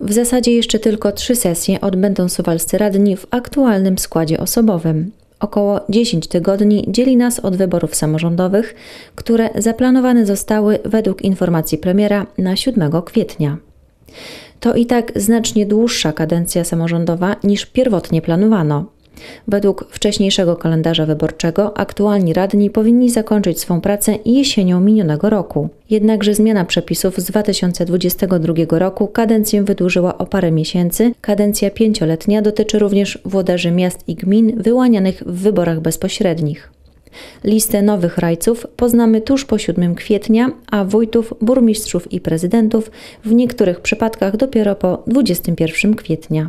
W zasadzie jeszcze tylko trzy sesje odbędą suwalscy radni w aktualnym składzie osobowym. Około 10 tygodni dzieli nas od wyborów samorządowych, które zaplanowane zostały według informacji premiera na 7 kwietnia. To i tak znacznie dłuższa kadencja samorządowa niż pierwotnie planowano. Według wcześniejszego kalendarza wyborczego aktualni radni powinni zakończyć swą pracę jesienią minionego roku. Jednakże zmiana przepisów z 2022 roku kadencję wydłużyła o parę miesięcy. Kadencja pięcioletnia dotyczy również włodarzy miast i gmin wyłanianych w wyborach bezpośrednich. Listę nowych rajców poznamy tuż po 7 kwietnia, a wójtów, burmistrzów i prezydentów w niektórych przypadkach dopiero po 21 kwietnia.